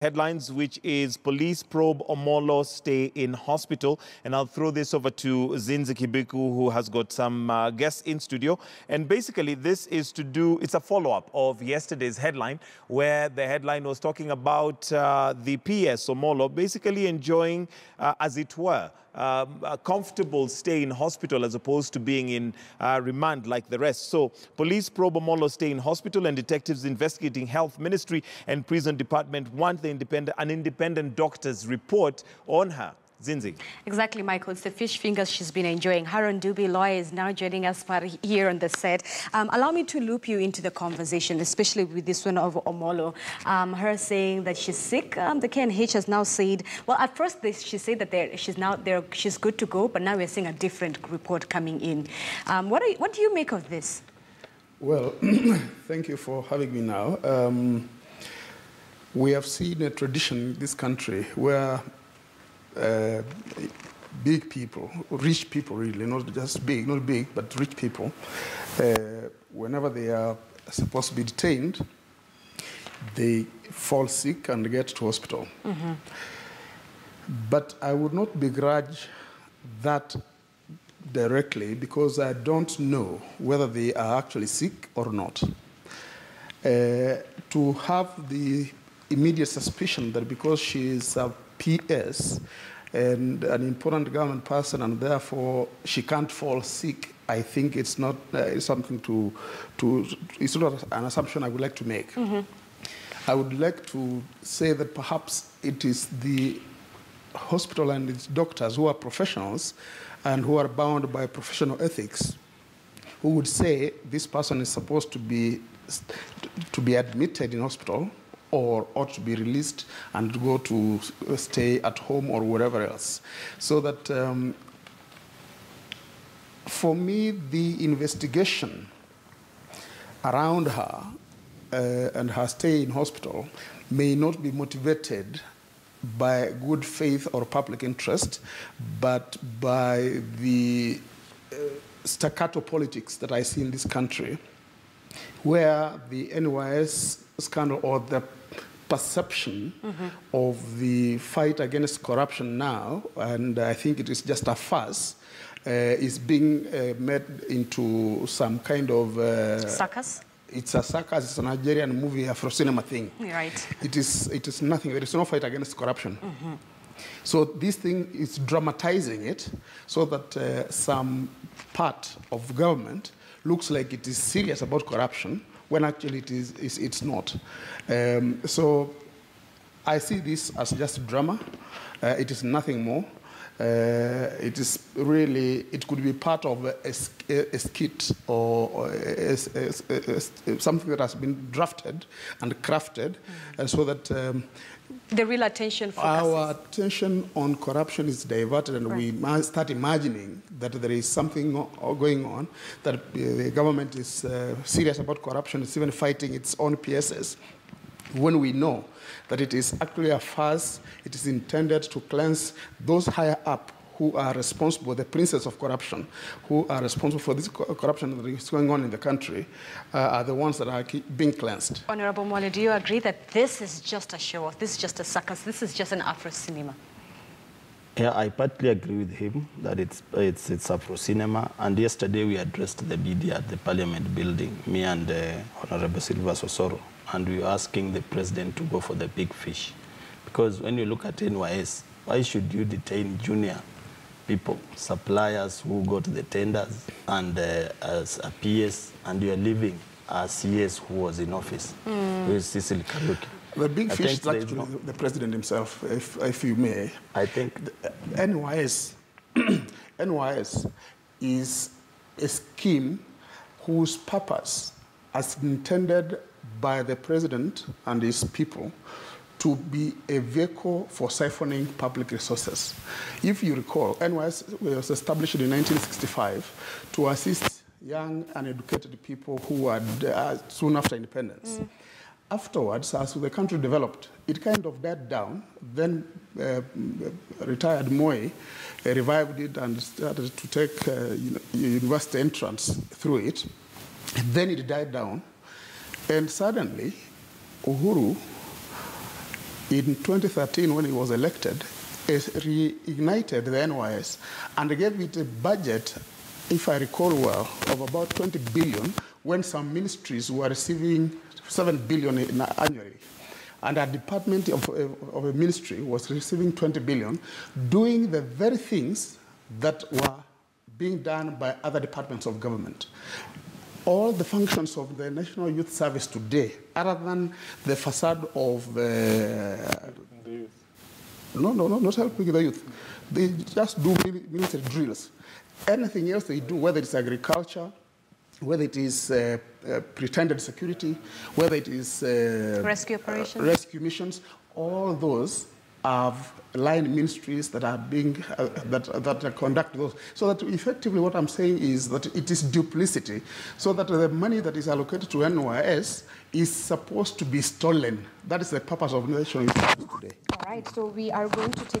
headlines, which is police probe Omollo stay in hospital. And I'll throw this over to Zinzi Kibiku, who has got some uh, guests in studio. And basically, this is to do, it's a follow up of yesterday's headline, where the headline was talking about uh, the PS Omollo basically enjoying, uh, as it were, um, a comfortable stay in hospital as opposed to being in uh, remand like the rest. So, police probe Omollo stay in hospital, and detectives investigating health ministry and prison department want the independent, an independent doctor's report on her. Zinzi. Exactly, Michael. It's the fish fingers she's been enjoying. Haron Ndubi Lawyer is now joining us here on the set. Um, allow me to loop you into the conversation, especially with this one of Omollo. Um, her saying that she's sick. Um, the KNH has now said, well, at first they, she said that she's now there, she's good to go, but now we're seeing a different report coming in. Um, what, you, what do you make of this? Well, thank you for having me now. Um, we have seen a tradition in this country where uh, big people, rich people really, not just big, not big, but rich people, uh, whenever they are supposed to be detained, they fall sick and get to hospital. Mm -hmm. But I would not begrudge that directly because I don't know whether they are actually sick or not. Uh, to have the immediate suspicion that because she is a PS and an important government person, and therefore she can't fall sick. I think it's not uh, something to, to, it's not an assumption I would like to make. Mm -hmm. I would like to say that perhaps it is the hospital and its doctors who are professionals and who are bound by professional ethics who would say this person is supposed to be, to be admitted in hospital or ought to be released and go to stay at home or wherever else. So that um, for me, the investigation around her uh, and her stay in hospital may not be motivated by good faith or public interest, but by the uh, staccato politics that I see in this country, where the NYS scandal or the perception mm -hmm. of the fight against corruption now, and I think it is just a farce, uh, is being uh, made into some kind of uh, circus. It's a circus. It's a Nigerian movie, Afro cinema thing. Right. It is. It is nothing. There is no fight against corruption. Mm -hmm. So this thing is dramatizing it, so that uh, some part of government looks like it is serious about corruption when actually it is, it's, it's not. Um, so I see this as just drama. Uh, it is nothing more. Uh, it is really, it could be part of a, a, a skit or, or a, something that has been drafted and crafted, mm -hmm. and so that um, the real attention focuses. Our attention on corruption is diverted, and right. we start imagining that there is something going on, that the government is uh, serious about corruption, it's even fighting its own PSS, when we know that it is actually a farce, it is intended to cleanse those higher up who are responsible, the princes of corruption, who are responsible for this corruption that is going on in the country, uh, are the ones that are being cleansed. Honorable Mwale, do you agree that this is just a show-off, this is just a circus, this is just an Afro cinema? Yeah, I partly agree with him that it's, it's, it's Afro cinema. And yesterday we addressed the media at the Parliament building, me and uh, Honorable Silvanus Osoro, and we were asking the president to go for the big fish. Because when you look at NYS, why should you detain junior people, suppliers who go to the tenders and uh, as a PS, and you're leaving a CS who was in office, mm. who is Sicily Kariuki. The big I fish is actually no, the president himself, if, if you may. I think. NYS, NYS is a scheme whose purpose, as intended by the president and his people, to be a vehicle for siphoning public resources. If you recall, NYS was established in 1965 to assist young and educated people who were uh, soon after independence. Mm. Afterwards, as the country developed, it kind of died down. Then uh, retired Moi uh, revived it and started to take uh, university entrance through it. And then it died down. And suddenly, Uhuru in 2013, when he was elected, is reignited the NYS and gave it a budget, if I recall well, of about 20 billion when some ministries were receiving 7 billion uh, annually. And a department of, uh, of a ministry was receiving 20 billion, doing the very things that were being done by other departments of government all the functions of the National Youth Service today, other than the facade of the. Youth. No, no, no, not helping the youth. They just do military drills. Anything else they do, whether it's agriculture, whether it is uh, uh, pretended security, whether it is uh, Rescue operations? rescue missions, all those have line ministries that are being uh, that that conduct those. So that effectively, what I'm saying is that it is duplicity. So that the money that is allocated to NYS is supposed to be stolen. That is the purpose of Youth today. All right, so we are going to take